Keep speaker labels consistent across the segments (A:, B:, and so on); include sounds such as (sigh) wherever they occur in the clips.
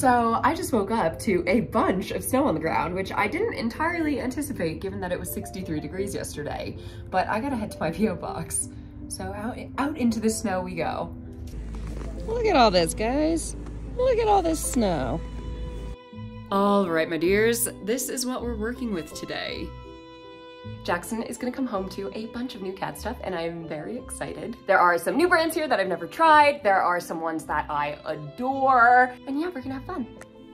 A: So I just woke up to a bunch of snow on the ground, which I didn't entirely anticipate given that it was 63 degrees yesterday, but I gotta head to my (laughs) PO box. So out, out into the snow we go.
B: Look at all this, guys. Look at all this snow.
A: All right, my dears, this is what we're working with today. Jackson is gonna come home to a bunch of new cat stuff and I'm very excited. There are some new brands here that I've never tried. There are some ones that I adore. And yeah, we're gonna have fun.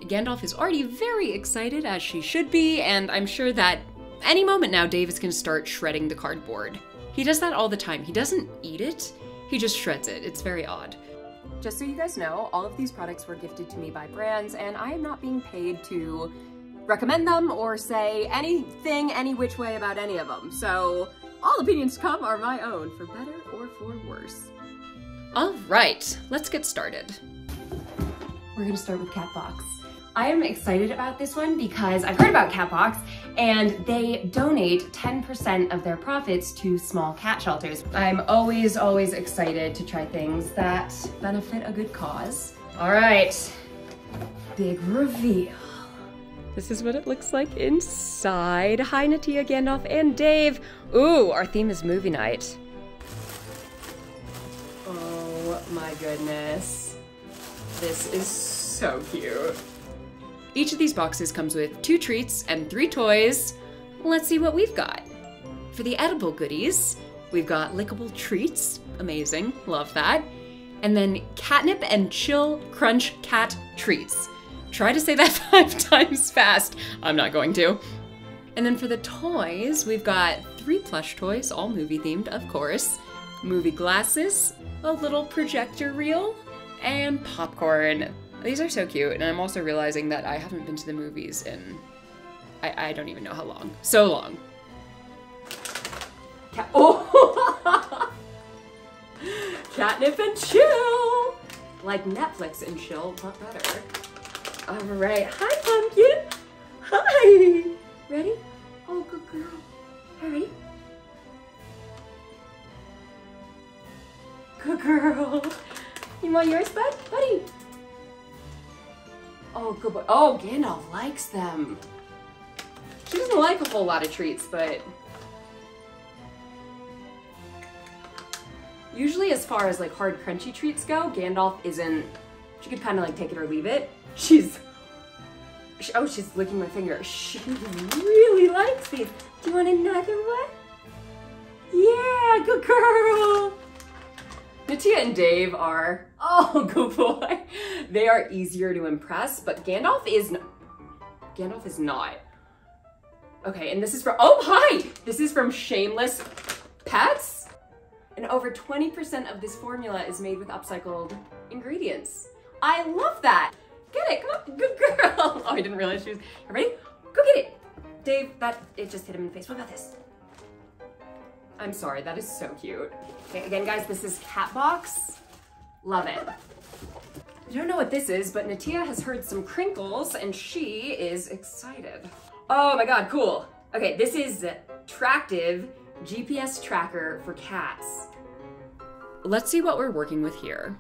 A: Gandalf is already very excited as she should be. And I'm sure that any moment now, Dave is gonna start shredding the cardboard. He does that all the time. He doesn't eat it, he just shreds it. It's very odd. Just so you guys know, all of these products were gifted to me by brands and I am not being paid to recommend them or say anything any which way about any of them. So all opinions to come are my own, for better or for worse. All right, let's get started. We're gonna start with Catbox. I am excited about this one because I've heard about Catbox and they donate 10% of their profits to small cat shelters. I'm always, always excited to try things that benefit a good cause. All right, big reveal. This is what it looks like inside. Hi, Natia, Gandalf, and Dave. Ooh, our theme is movie night. Oh my goodness. This is so cute. Each of these boxes comes with two treats and three toys. Let's see what we've got. For the edible goodies, we've got lickable treats. Amazing, love that. And then catnip and chill crunch cat treats. Try to say that (laughs) five times fast. I'm not going to. And then for the toys, we've got three plush toys, all movie themed, of course. Movie glasses, a little projector reel, and popcorn. These are so cute, and I'm also realizing that I haven't been to the movies in I, I don't even know how long. So long. Cat (laughs) oh! Catnip and chill! Like Netflix and chill, but better. All right. Hi, Pumpkin. Hi. Ready? Oh, good girl. All right. Good girl. You want yours, bud? Buddy. Oh, good boy. Oh, Gandalf likes them. She doesn't like a whole lot of treats, but... Usually as far as like hard crunchy treats go, Gandalf isn't... She could kind of like take it or leave it. She's, she, oh, she's licking my finger. She really likes these. Do you want another one? Yeah, good girl. Natia and Dave are, oh, (laughs) good boy. They are easier to impress, but Gandalf is, Gandalf is not. Okay, and this is from, oh, hi. This is from Shameless Pets. And over 20% of this formula is made with upcycled ingredients. I love that. Get it, come on, good girl. (laughs) Oh, I didn't realize she was, ready? Go get it. Dave, that, it just hit him in the face. What about this? I'm sorry, that is so cute. Okay, again, guys, this is Catbox. Love it. I don't know what this is, but Natia has heard some crinkles and she is excited. Oh my God, cool. Okay, this is Tractive GPS tracker for cats. Let's see what we're working with here.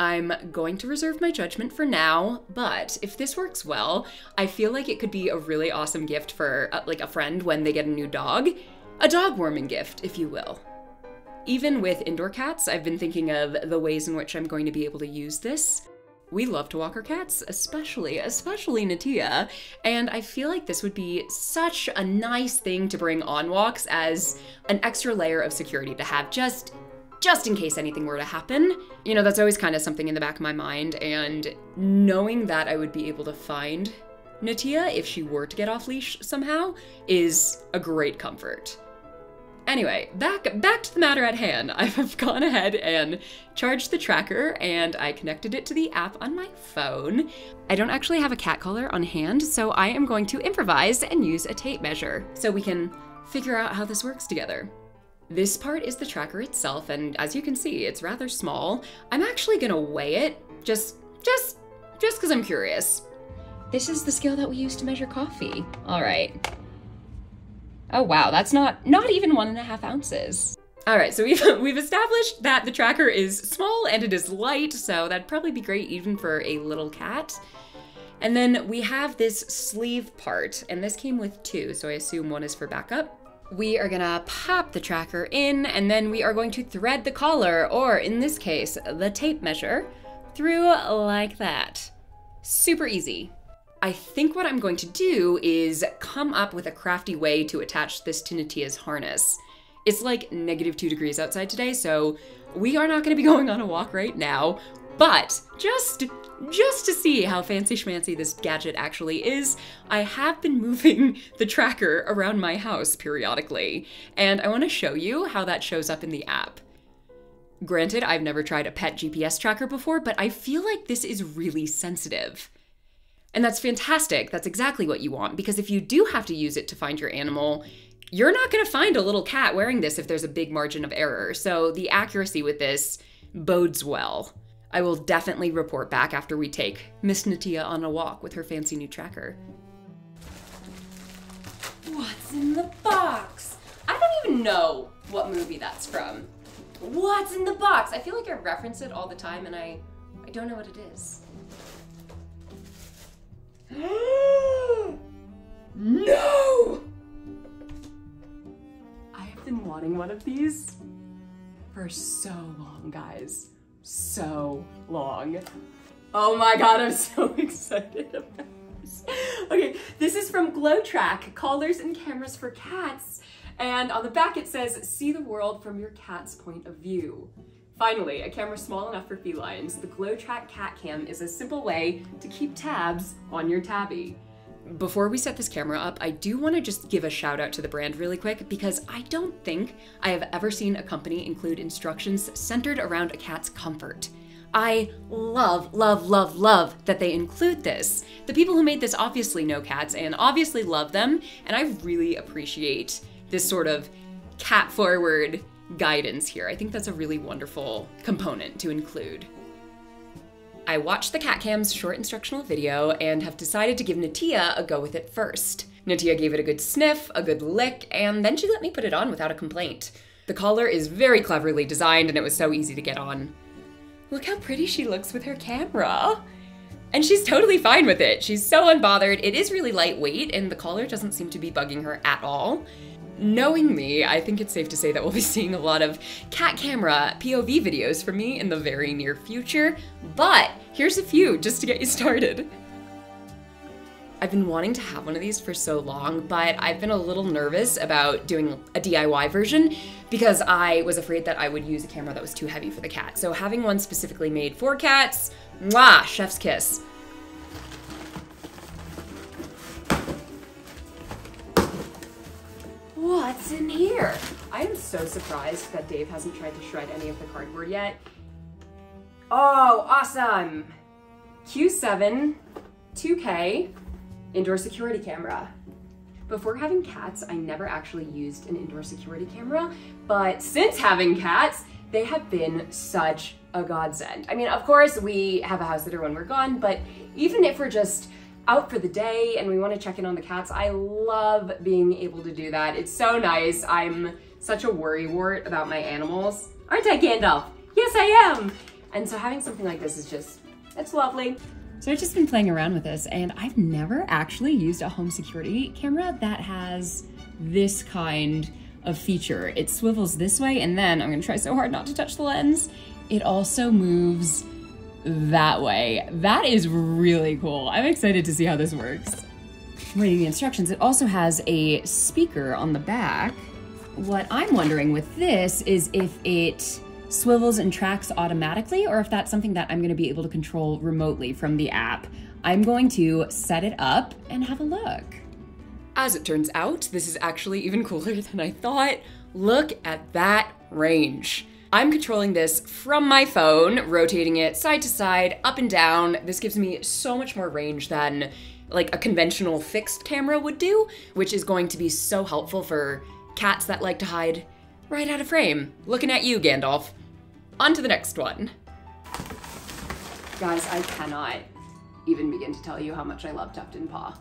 A: I'm going to reserve my judgment for now, but if this works well, I feel like it could be a really awesome gift for uh, like a friend when they get a new dog. A dog warming gift, if you will. Even with indoor cats, I've been thinking of the ways in which I'm going to be able to use this. We love to walk our cats, especially, especially Natia, and I feel like this would be such a nice thing to bring on walks as an extra layer of security to have just just in case anything were to happen. You know, that's always kind of something in the back of my mind, and knowing that I would be able to find Natia if she were to get off leash somehow is a great comfort. Anyway, back back to the matter at hand. (laughs) I've gone ahead and charged the tracker and I connected it to the app on my phone. I don't actually have a cat collar on hand, so I am going to improvise and use a tape measure so we can figure out how this works together. This part is the tracker itself, and as you can see, it's rather small. I'm actually gonna weigh it, just, just, just because I'm curious. This is the scale that we use to measure coffee. All right. Oh wow, that's not, not even one and a half ounces. All right, so we've, (laughs) we've established that the tracker is small and it is light, so that'd probably be great even for a little cat. And then we have this sleeve part, and this came with two, so I assume one is for backup. We are gonna pop the tracker in, and then we are going to thread the collar, or in this case, the tape measure, through like that. Super easy. I think what I'm going to do is come up with a crafty way to attach this to Natia's harness. It's like negative two degrees outside today, so we are not gonna be (laughs) going on a walk right now, but just just to see how fancy schmancy this gadget actually is, I have been moving (laughs) the tracker around my house periodically, and I want to show you how that shows up in the app. Granted, I've never tried a pet GPS tracker before, but I feel like this is really sensitive. And that's fantastic. That's exactly what you want, because if you do have to use it to find your animal, you're not going to find a little cat wearing this if there's a big margin of error. So the accuracy with this bodes well. I will definitely report back after we take Miss Natia on a walk with her fancy new tracker. What's in the box? I don't even know what movie that's from. What's in the box? I feel like I reference it all the time and I I don't know what it is. (gasps) no! I have been wanting one of these for so long, guys so long. Oh my god, I'm so (laughs) excited about this. Okay, this is from GlowTrack, collars and cameras for cats. And on the back it says, see the world from your cat's point of view. Finally, a camera small enough for felines, the GlowTrack Cat Cam is a simple way to keep tabs on your tabby. Before we set this camera up, I do want to just give a shout out to the brand really quick because I don't think I have ever seen a company include instructions centered around a cat's comfort. I love, love, love, love that they include this. The people who made this obviously know cats and obviously love them, and I really appreciate this sort of cat forward guidance here. I think that's a really wonderful component to include. I watched the CatCam's short instructional video and have decided to give Natia a go with it first. Natia gave it a good sniff, a good lick, and then she let me put it on without a complaint. The collar is very cleverly designed and it was so easy to get on. Look how pretty she looks with her camera. And she's totally fine with it. She's so unbothered. It is really lightweight and the collar doesn't seem to be bugging her at all knowing me, I think it's safe to say that we'll be (laughs) seeing a lot of cat camera POV videos from me in the very near future, but here's a few just to get you (laughs) started. I've been wanting to have one of these for so long, but I've been a little nervous about doing a DIY version because I was afraid that I would use a camera that was too heavy for the cat. So having one specifically made for cats, mwah, chef's kiss. What's in here? I am so surprised that Dave hasn't tried to shred any of the cardboard yet. Oh, awesome! Q7 2K indoor security camera. Before having cats, I never actually used an indoor security camera, but since having cats, they have been such a godsend. I mean, of course, we have a house sitter when we're gone, but even if we're just out for the day and we want to check in on the cats. I love being able to do that. It's so nice. I'm such a worrywart about my animals. Aren't I, Gandalf? Yes, I am. And so having something like this is just, it's lovely. So I've just been playing around with this and I've never actually used a home security camera that has this kind of feature. It swivels this way and then I'm gonna try so hard not to touch the lens. It also moves that way. That is really cool. I'm excited to see how this works. Reading the instructions, it also has a speaker on the back. What I'm wondering with this is if it swivels and tracks automatically or if that's something that I'm gonna be able to control remotely from the app. I'm going to set it up and have a look. As it turns out, this is actually even cooler (laughs) than I thought. Look at that range. I'm controlling this from my phone, rotating it side to side, up and down. This gives me so much more range than like a conventional fixed camera would do, which is going to be so helpful for cats that like to hide right out of frame. Looking at you, Gandalf. On to the next one. Guys, I cannot even begin to tell you how much I love Tuft & Paw.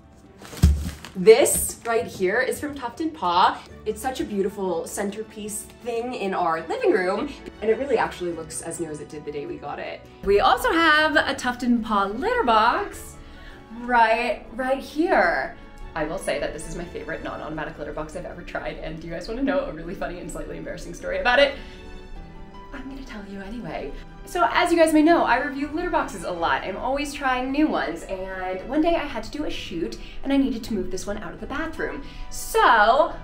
A: This right here is from Tuft & Paw. It's such a beautiful centerpiece thing in our living room, and it really actually looks as new as it did the day we got it. We also have a Tuft & Paw litter box. right, right here. I will say that this is my favorite non-automatic litter box I've ever tried, and do you guys want to know a really funny and slightly embarrassing story about it? I'm gonna tell you anyway. So as you guys may know, I review litter boxes a lot. I'm always trying new ones, and one day I had to do a shoot, and I needed to move this one out of the bathroom. So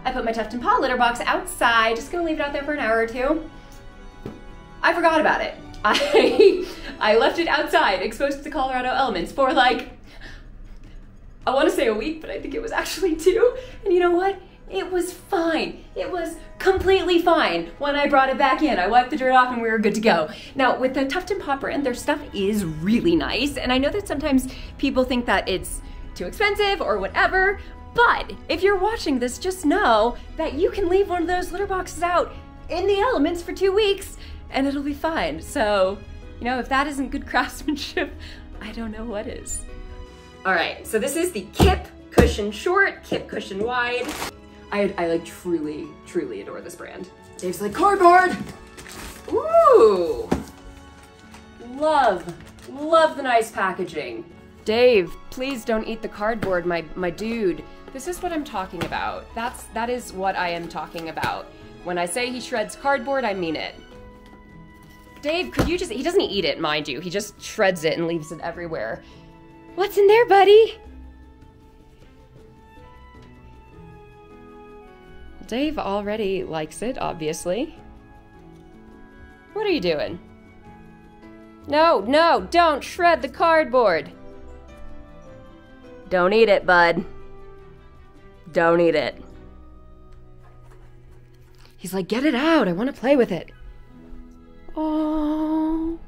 A: I put my Tuft & Paw litter box outside, just gonna leave it out there for an hour or two. I forgot about it. (laughs) I, I left it outside, exposed to the Colorado elements for like, I wanna say a week, but I think it was actually two. And you know what? It was fine. It was completely fine when I brought it back in. I wiped the dirt off and we were good to go. Now, with the Tuft & Paw brand, their stuff is really nice. And I know that sometimes people think that it's too expensive or whatever, but if you're watching this, just know that you can leave one of those litter boxes out in the elements for two weeks and it'll be fine. So, you know, if that isn't good (laughs) craftsmanship, I don't know what is. All right, so this is the Kip Cushion Short, Kip Cushion Wide. I, I like truly, truly adore this brand. Dave's like, cardboard! Ooh! Love, love the nice packaging. Dave, please don't eat the cardboard, my, my dude. This is what I'm talking about. That's, that is what I am talking about. When I say he shreds cardboard, I mean it. Dave, could you just, he doesn't eat it, mind you. He just shreds it and leaves it everywhere. What's in there, buddy? Dave already likes it, obviously. What are you doing? No, no, don't shred the cardboard. Don't eat it, bud. Don't eat it. He's like, get it out. I want to play with it. Oh.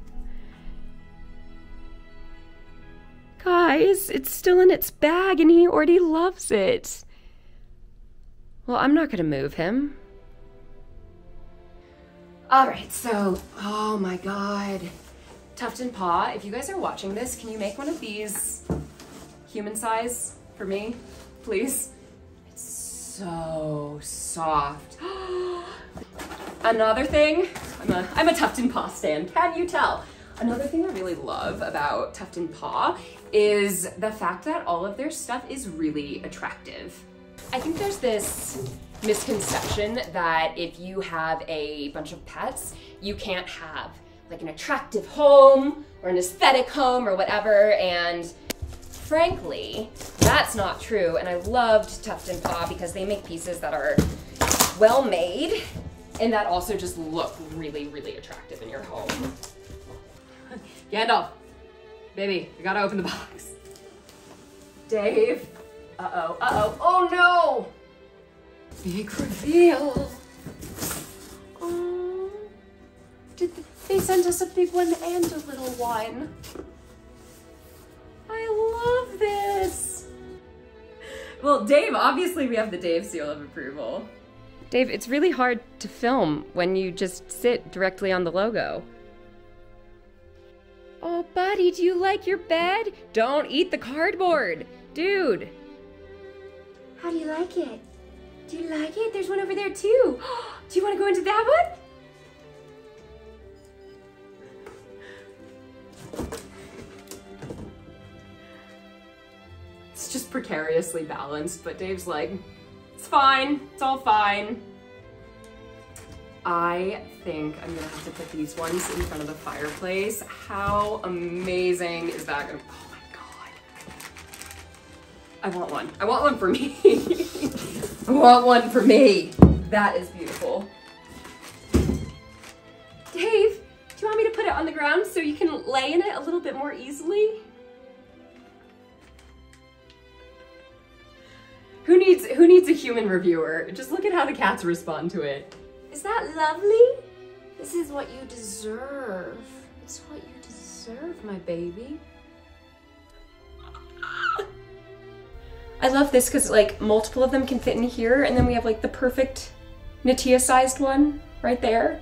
A: Guys, it's still in its bag and he already loves it. Well, I'm not gonna move him. All right, so, oh my God. Tuft & Paw, if you guys are watching this, can you make one of these human size for me, please? It's so soft. (gasps) Another thing, I'm a, I'm a Tuft & Paw stand, can you tell? Another thing I really love about Tuft & Paw is the fact that all of their stuff is really attractive. I think there's this misconception that if you have a bunch of pets, you can't have like an attractive home or an aesthetic home or whatever. And frankly, that's not true. And I loved Tuft & Paw because they make pieces that are well made and that also just look really, really attractive in your home. (laughs) Gandalf, baby, you gotta open the box. Dave, uh-oh, uh-oh, oh! Big reveal. Oh, did they send us a big one and a little one? I love this. Well, Dave, obviously we have the Dave seal of approval. Dave, it's really hard to film when you just sit directly on the logo. Oh, buddy, do you like your bed? Don't eat the cardboard. Dude. How do you like it? Do you like it? There's one over there too. (gasps) Do you want to go into that one? It's just precariously balanced, but Dave's like, it's fine, it's all fine. I think I'm gonna have to put these ones in front of the fireplace. How amazing is that gonna, oh my God. I want one, I want one for me. (laughs) I want one for me. That is beautiful. Dave, do you want me to put it on the ground so you can lay in it a little bit more easily? Who needs who needs a human reviewer? Just look at how the cats respond to it. Is that lovely? This is what you deserve. It's what you deserve, my baby. I love this because like multiple of them can fit in here and then we have like the perfect Natia sized one right there.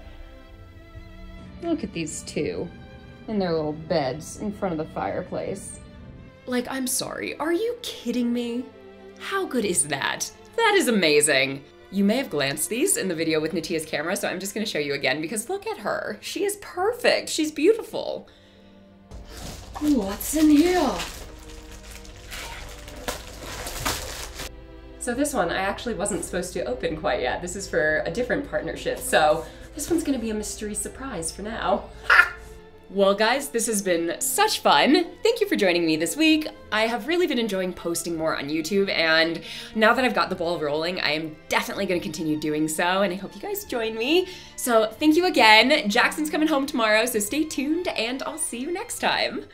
A: Look at these two in their little beds in front of the fireplace. Like, I'm sorry, are you kidding me? How good is that? That is amazing. You may have glanced these in the video with Natia's camera, so I'm just gonna show you again because look at her. She is perfect, she's beautiful. What's in here? So this one I actually wasn't supposed to open quite yet. This is for a different partnership. So this one's gonna be a mystery surprise for now. Ha! Well, guys, this has been such fun. Thank you for joining me this week. I have really been enjoying posting more on YouTube, and now that I've got the ball rolling, I am definitely going to continue doing so, and I hope you guys join me. So, thank you again. Jackson's coming home tomorrow, so stay tuned, and I'll see you next time.